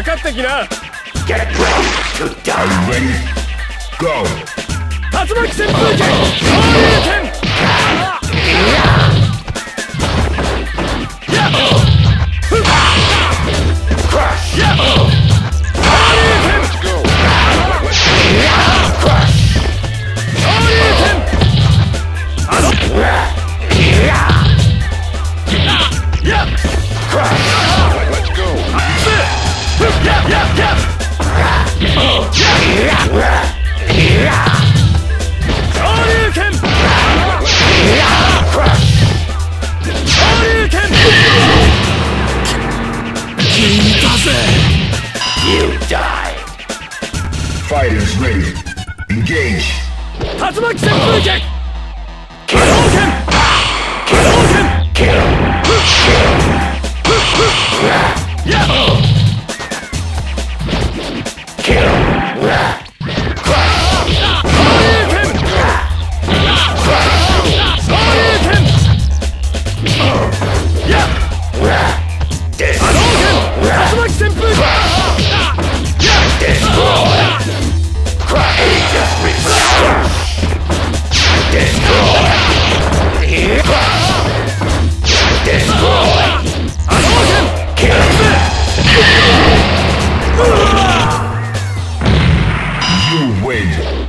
かってきな、Fighters ready. Engage. Tatsumaki Senpukyaku! Hadouken! Hadouken! Yeah! Hadouken! Tatsumaki Senpukyaku! You win.